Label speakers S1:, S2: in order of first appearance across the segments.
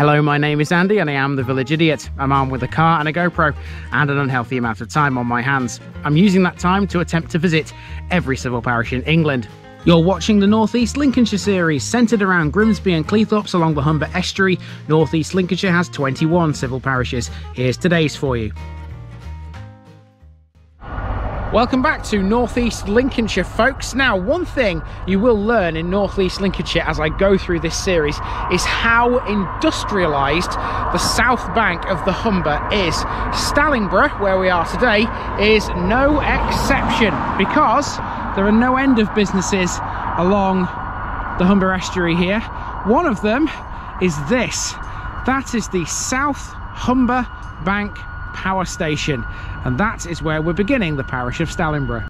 S1: Hello, my name is Andy and I am the Village Idiot. I'm armed with a car and a GoPro and an unhealthy amount of time on my hands. I'm using that time to attempt to visit every civil parish in England. You're watching the North East Lincolnshire series, centred around Grimsby and Cleethorpes along the Humber Estuary. North East Lincolnshire has 21 civil parishes. Here's today's for you. Welcome back to Northeast Lincolnshire, folks. Now, one thing you will learn in Northeast Lincolnshire as I go through this series is how industrialised the south bank of the Humber is. Stallingborough, where we are today, is no exception because there are no end of businesses along the Humber estuary here. One of them is this. That is the South Humber Bank Power Station and that is where we're beginning the parish of Stallingborough.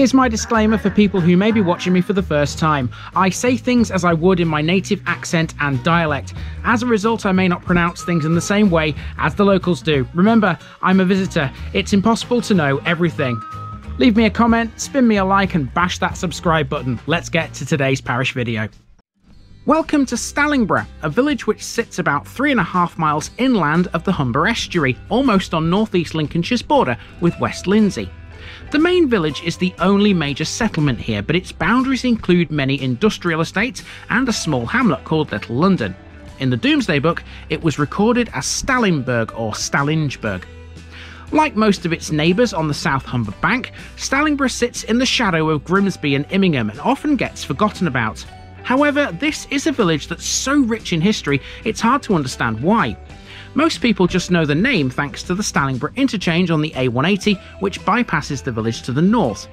S1: Here's my disclaimer for people who may be watching me for the first time. I say things as I would in my native accent and dialect. As a result, I may not pronounce things in the same way as the locals do. Remember, I'm a visitor. It's impossible to know everything. Leave me a comment, spin me a like, and bash that subscribe button. Let's get to today's parish video. Welcome to Stallingborough, a village which sits about three and a half miles inland of the Humber estuary, almost on northeast Lincolnshire's border with West Lindsey. The main village is the only major settlement here, but its boundaries include many industrial estates and a small hamlet called Little London. In the Domesday Book, it was recorded as Stalinburg or Stalingeburg. Like most of its neighbours on the South Humber bank, Stallingborough sits in the shadow of Grimsby and Immingham and often gets forgotten about. However, this is a village that's so rich in history, it's hard to understand why. Most people just know the name thanks to the Stallingborough interchange on the A180, which bypasses the village to the north.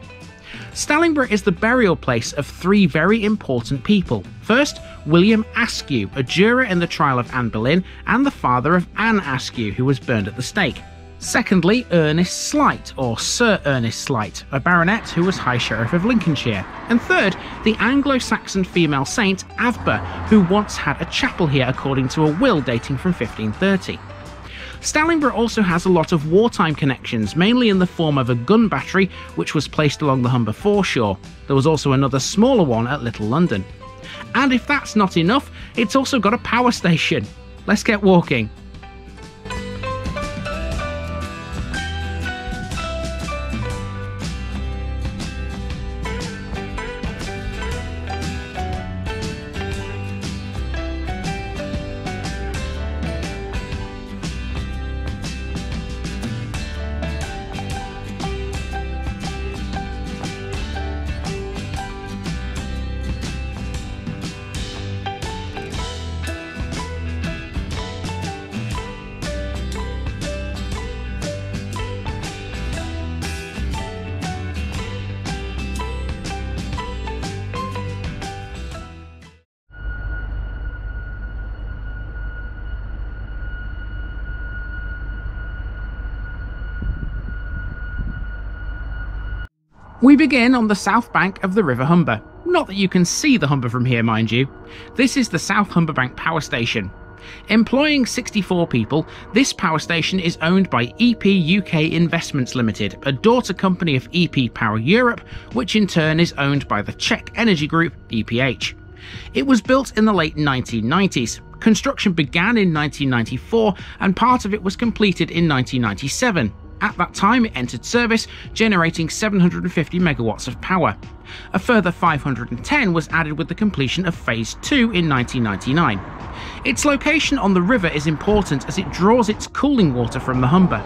S1: Stallingborough is the burial place of three very important people. First, William Askew, a juror in the trial of Anne Boleyn, and the father of Anne Askew, who was burned at the stake. Secondly, Ernest Sleight, or Sir Ernest Sleight, a baronet who was High Sheriff of Lincolnshire. And third, the Anglo Saxon female saint Avbur, who once had a chapel here according to a will dating from 1530. Stallingborough also has a lot of wartime connections, mainly in the form of a gun battery which was placed along the Humber foreshore. There was also another smaller one at Little London. And if that's not enough, it's also got a power station. Let's get walking. We begin on the south bank of the River Humber. Not that you can see the Humber from here, mind you. This is the South Humber Bank Power Station. Employing 64 people, this power station is owned by EP UK Investments Limited, a daughter company of EP Power Europe, which in turn is owned by the Czech energy group EPH. It was built in the late 1990s. Construction began in 1994 and part of it was completed in 1997. At that time, it entered service, generating 750 megawatts of power. A further 510 was added with the completion of Phase 2 in 1999. Its location on the river is important as it draws its cooling water from the Humber.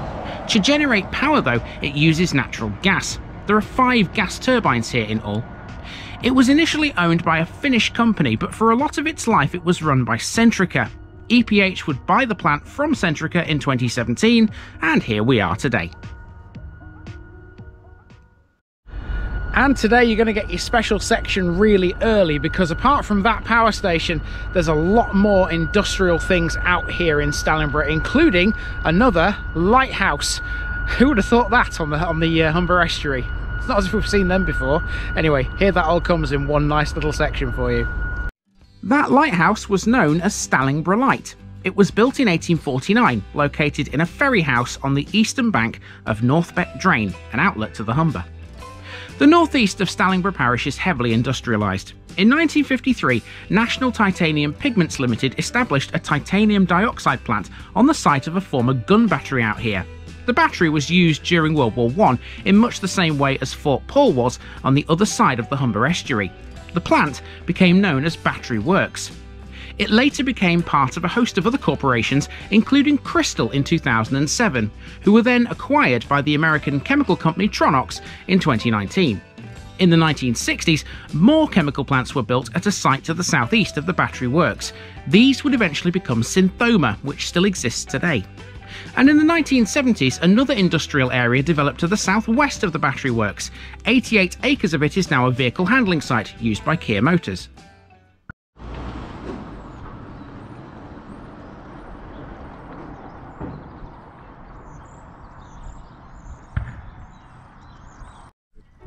S1: To generate power, though, it uses natural gas. There are five gas turbines here in all. It was initially owned by a Finnish company, but for a lot of its life it was run by Centrica. EPH would buy the plant from Centrica in 2017, and here we are today. And today you're going to get your special section really early because apart from that power station, there's a lot more industrial things out here in Stallingborough, including another lighthouse. Who would have thought that on the on the uh, Humber Estuary? It's not as if we've seen them before. Anyway, here that all comes in one nice little section for you. That lighthouse was known as Stallingborough Light. It was built in 1849, located in a ferry house on the eastern bank of North Beck Drain, an outlet to the Humber. The northeast of Stallingborough parish is heavily industrialised. In 1953, National Titanium Pigments Limited established a titanium dioxide plant on the site of a former gun battery out here. The battery was used during World War I in much the same way as Fort Paull was on the other side of the Humber estuary. The plant became known as Battery Works. It later became part of a host of other corporations, including Cristal in 2007, who were then acquired by the American chemical company Tronox in 2019. In the 1960s, more chemical plants were built at a site to the southeast of the battery works. These would eventually become Synthomer, which still exists today. And in the 1970s, another industrial area developed to the southwest of the battery works. 88 acres of it is now a vehicle handling site used by Kia Motors.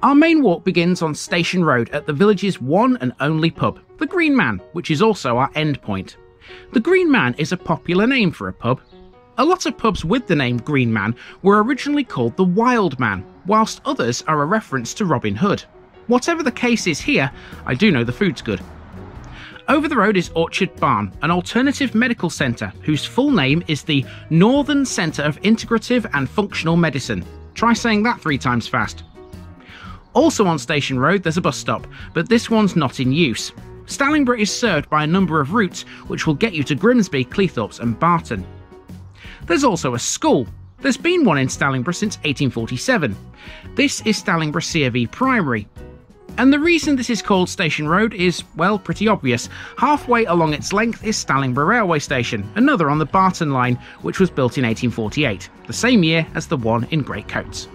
S1: Our main walk begins on Station Road at the village's one and only pub, the Green Man, which is also our end point. The Green Man is a popular name for a pub. A lot of pubs with the name Green Man were originally called the Wild Man, whilst others are a reference to Robin Hood. Whatever the case is here, I do know the food's good. Over the road is Orchard Barn, an alternative medical centre whose full name is the Northern Centre of Integrative and Functional Medicine. Try saying that three times fast. Also on Station Road, there's a bus stop, but this one's not in use. Stallingborough is served by a number of routes which will get you to Grimsby, Cleethorpes, and Barton. There's also a school. There's been one in Stallingborough since 1847. This is Stallingborough CFE Primary. And the reason this is called Station Road is, well, pretty obvious. Halfway along its length is Stallingborough Railway Station, another on the Barton Line, which was built in 1848, the same year as the one in Great Coates.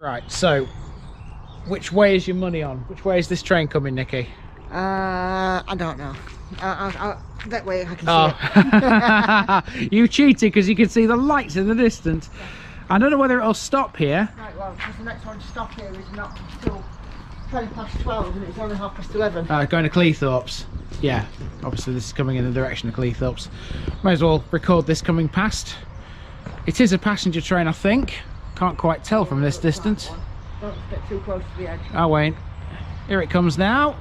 S1: Right, so which way is your money on? Which way is this train coming, Nikki?
S2: Uh, I don't know. Uh, uh, uh, that way I can
S1: see oh. you cheated because you can see the lights in the distance. I don't know whether it'll stop here.
S2: Right, well, because the next one to stop here is not until 20 past 12 and it's only half past 11.
S1: Uh, going to Cleethorpes. Yeah, obviously this is coming in the direction of Cleethorpes. Might as well record this coming past. It is a passenger train, I think. Can't quite tell from this distance.
S2: Don't get too close to the edge.
S1: I won't. Here it comes now.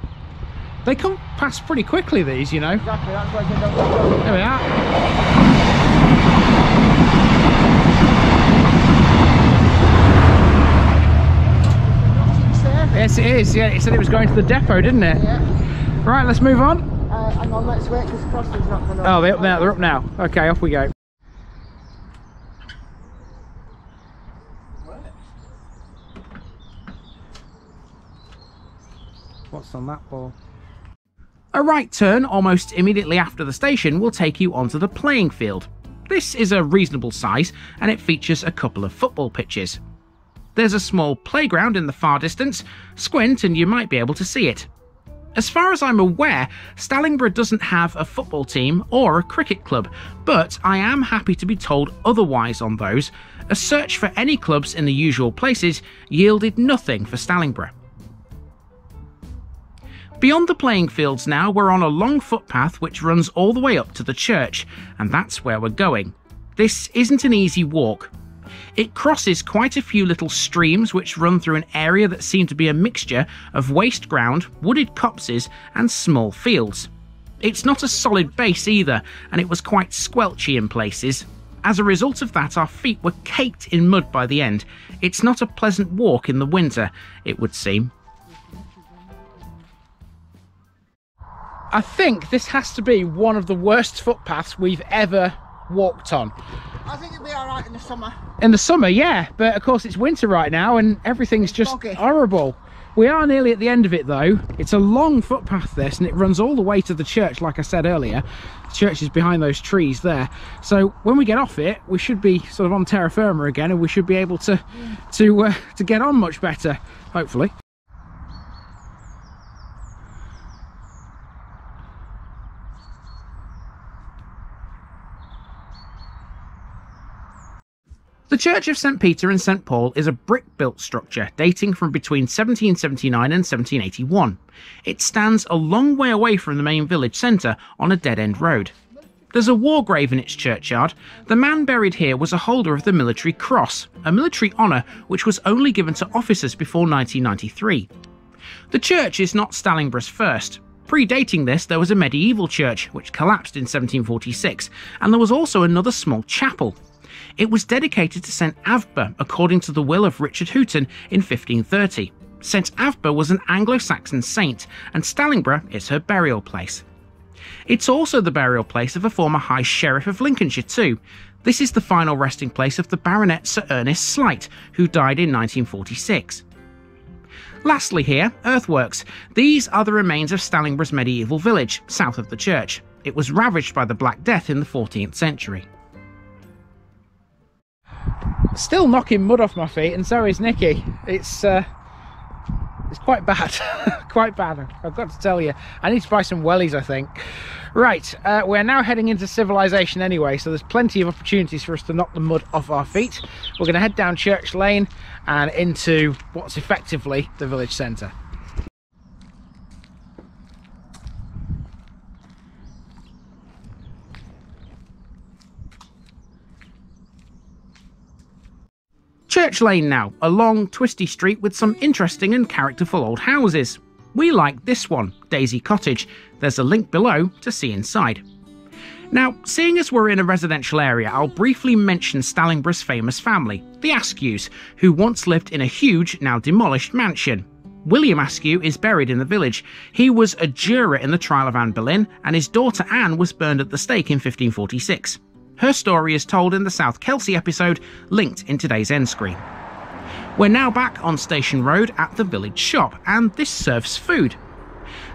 S1: They come past pretty quickly, these, you know.
S2: Exactly, that's why they
S1: There we are. Yes, it is. Yeah, it said it was going to the depot, didn't it?
S2: Yeah.
S1: Right, let's move on.
S2: Uh, hang on, let's wait because the crossing's not going
S1: Oh, they're up now. They're up now. Okay, off we go. What's on that ball? A right turn almost immediately after the station will take you onto the playing field. This is a reasonable size and it features a couple of football pitches. There's a small playground in the far distance, squint and you might be able to see it. As far as I'm aware, Stallingborough doesn't have a football team or a cricket club, but I am happy to be told otherwise on those. A search for any clubs in the usual places yielded nothing for Stallingborough. Beyond the playing fields now, we're on a long footpath which runs all the way up to the church, and that's where we're going. This isn't an easy walk. It crosses quite a few little streams which run through an area that seemed to be a mixture of waste ground, wooded copses, and small fields. It's not a solid base either, and it was quite squelchy in places. As a result of that, our feet were caked in mud by the end. It's not a pleasant walk in the winter, it would seem. I think this has to be one of the worst footpaths we've ever walked on.
S2: I think it'll be alright in the summer.
S1: In the summer, yeah, but of course it's winter right now and everything's just horrible. We are nearly at the end of it though. It's a long footpath this and it runs all the way to the church like I said earlier. The church is behind those trees there. So when we get off it we should be sort of on terra firma again and we should be able to to uh, to get on much better hopefully. The Church of St Peter and St Paul is a brick-built structure dating from between 1779 and 1781. It stands a long way away from the main village centre on a dead-end road. There's a war grave in its churchyard. The man buried here was a holder of the Military Cross, a military honour which was only given to officers before 1993. The church is not Stallingborough's first. Predating this, there was a medieval church, which collapsed in 1746, and there was also another small chapel, it was dedicated to St Avbur according to the will of Richard Houghton in 1530. St Avbur was an Anglo-Saxon saint, and Stallingborough is her burial place. It's also the burial place of a former High Sheriff of Lincolnshire too. This is the final resting place of the Baronet Sir Ernest Sleight, who died in 1946. Lastly here, earthworks. These are the remains of Stallingborough's medieval village, south of the church. It was ravaged by the Black Death in the 14th century. Still knocking mud off my feet, and so is Nikki. It's uh, it's quite bad, quite bad. I've got to tell you. I need to buy some wellies, I think. Right, uh, we're now heading into civilization anyway, so there's plenty of opportunities for us to knock the mud off our feet. We're going to head down Church Lane and into what's effectively the village centre. Church Lane now, a long, twisty street with some interesting and characterful old houses. We like this one, Daisy Cottage. There's a link below to see inside. Now, seeing as we're in a residential area, I'll briefly mention Stallingborough's famous family, the Askews, who once lived in a huge, now demolished mansion. William Askew is buried in the village. He was a juror in the trial of Anne Boleyn, and his daughter Anne was burned at the stake in 1546. Her story is told in the South Kelsey episode, linked in today's end screen. We're now back on Station Road at the village shop, and this serves food.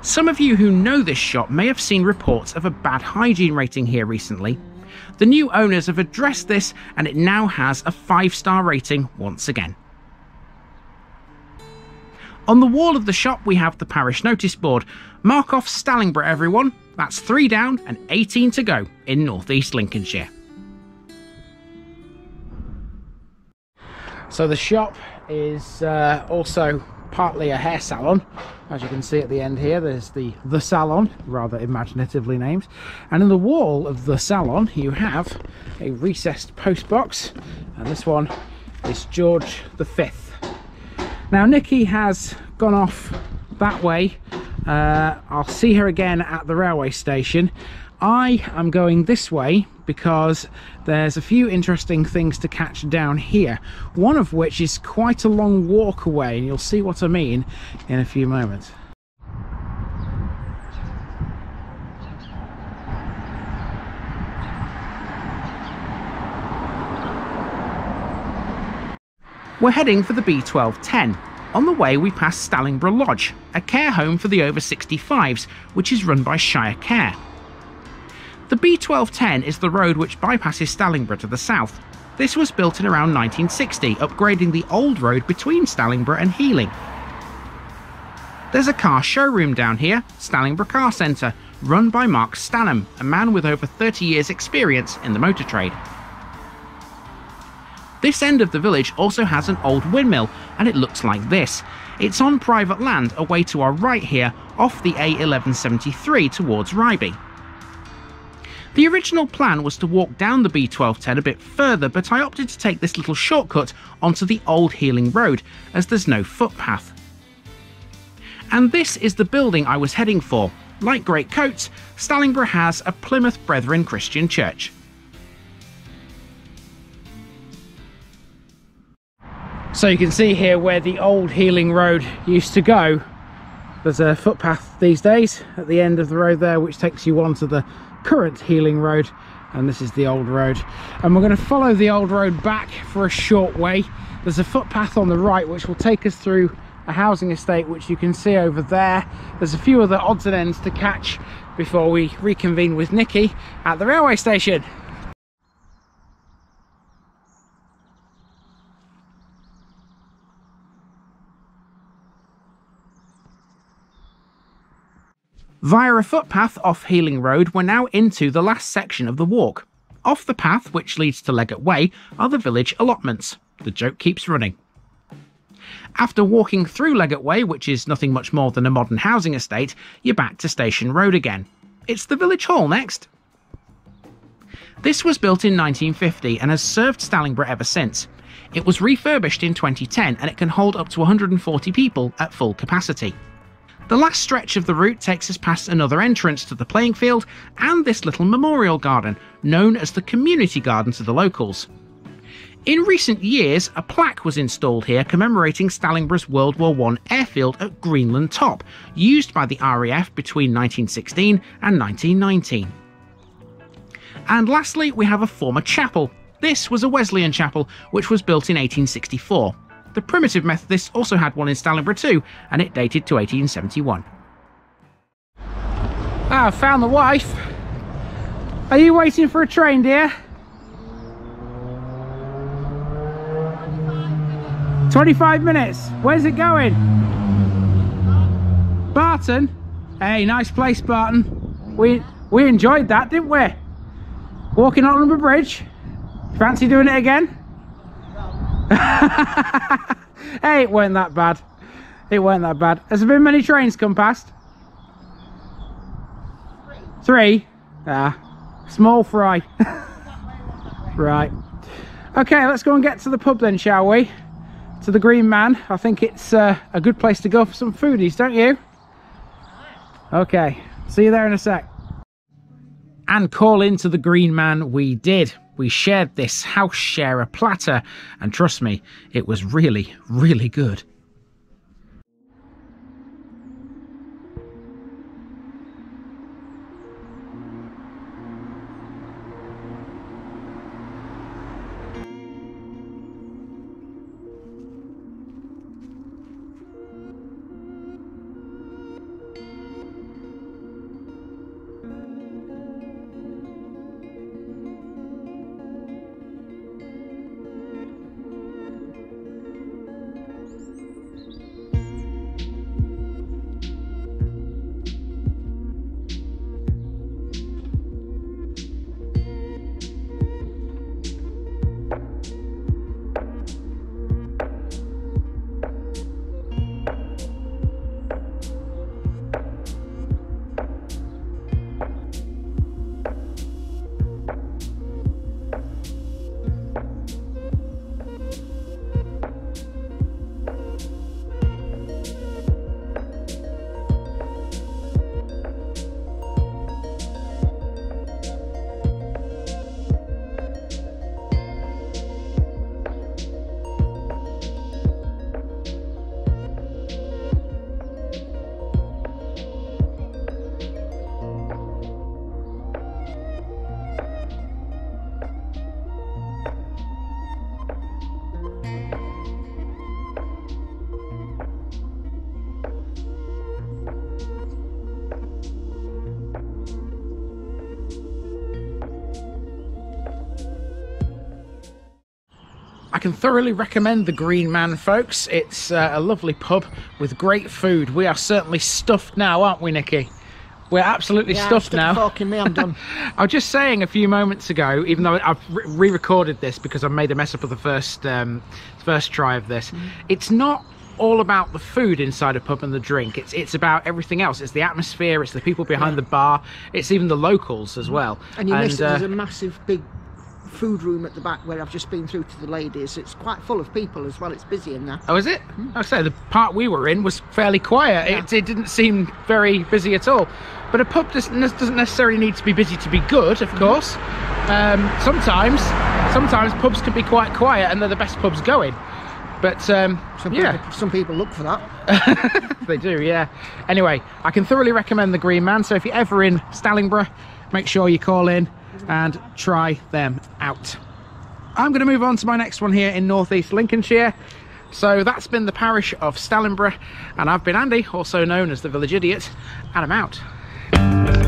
S1: Some of you who know this shop may have seen reports of a bad hygiene rating here recently. The new owners have addressed this, and it now has a 5 star rating once again. On the wall of the shop, we have the parish notice board. Mark off Stallingborough, everyone. That's three down and 18 to go in northeast Lincolnshire. So the shop is uh, also partly a hair salon. As you can see at the end here, there's the The Salon, rather imaginatively named. And in the wall of The Salon, you have a recessed post box. And this one is George V. Now, Nikki has gone off that way uh, I'll see her again at the railway station. I am going this way because there's a few interesting things to catch down here. One of which is quite a long walk away and you'll see what I mean in a few moments. We're heading for the B1210 on the way, we pass Stallingborough Lodge, a care home for the over 65s, which is run by Shire Care. The B1210 is the road which bypasses Stallingborough to the south. This was built in around 1960, upgrading the old road between Stallingborough and Healing. There's a car showroom down here, Stallingborough Car Centre, run by Mark Stanham, a man with over 30 years' experience in the motor trade. This end of the village also has an old windmill, and it looks like this. It's on private land away to our right here, off the A1173 towards Riby. The original plan was to walk down the B1210 a bit further, but I opted to take this little shortcut onto the old Healing Road, as there's no footpath. And this is the building I was heading for. Like Great Coates, Stallingborough has a Plymouth Brethren Christian Church. So you can see here where the old Healing Road used to go. There's a footpath these days at the end of the road there which takes you onto the current Healing Road and this is the old road. And we're going to follow the old road back for a short way. There's a footpath on the right which will take us through a housing estate which you can see over there. There's a few other odds and ends to catch before we reconvene with Nikki at the railway station. Via a footpath off Healing Road, we're now into the last section of the walk. Off the path, which leads to Leggett Way, are the village allotments. The joke keeps running. After walking through Leggett Way, which is nothing much more than a modern housing estate, you're back to Station Road again. It's the village hall next. This was built in 1950 and has served Stallingborough ever since. It was refurbished in 2010 and it can hold up to 140 people at full capacity. The last stretch of the route takes us past another entrance to the playing field and this little memorial garden, known as the community garden to the locals. In recent years, a plaque was installed here commemorating Stallingborough's World War I airfield at Greenland Top, used by the RAF between 1916 and 1919. And lastly, we have a former chapel. This was a Wesleyan chapel, which was built in 1864. The primitive Methodists also had one in Stallingborough too, and it dated to 1871. Ah, I found the wife. Are you waiting for a train, dear? 25 minutes. Where's it going? Barton? Hey, nice place, Barton. We we enjoyed that, didn't we? Walking on the bridge. Fancy doing it again? hey, it weren't that bad. It weren't that bad. Has there been many trains come past? Three. Ah, small fry. right. Okay, let's go and get to the pub then, shall we? To the Green Man. I think it's uh, a good place to go for some foodies, don't you? Okay, see you there in a sec. And call into the Green Man we did we shared this house share a platter, and trust me, it was really, really good. Can thoroughly recommend the Green Man, folks. It's uh, a lovely pub with great food. We are certainly stuffed now, aren't we, Nikki? We're absolutely
S2: yeah,
S1: stuffed now.
S2: Fucking me, I'm done.
S1: I was just saying a few moments ago, even though I've re-recorded this because I made a mess up of the first um, first try of this. Mm. It's not all about the food inside a pub and the drink. It's it's about everything else. It's the atmosphere. It's the people behind yeah. the bar. It's even the locals as well.
S2: And you and, missed uh, there's a massive big food room at the back where I've just been through to the ladies. It's quite full of people as well. It's busy in there.
S1: Oh, is it? Mm. I say the part we were in was fairly quiet. Yeah. It, it, didn't seem very busy at all. But a pub doesn't, doesn't necessarily need to be busy to be good, of mm-hmm. course. Um, sometimes, sometimes pubs can be quite quiet and they're the best pubs going. But um,
S2: some
S1: yeah,
S2: people, some people look for that.
S1: they do, yeah. Anyway, I can thoroughly recommend the Green Man. So if you're ever in Stallingborough, make sure you call in and try them out. I'm going to move on to my next one here in northeast Lincolnshire. So that's been the parish of Stallingborough, and I've been Andy, also known as the Village Idiot, and I'm out.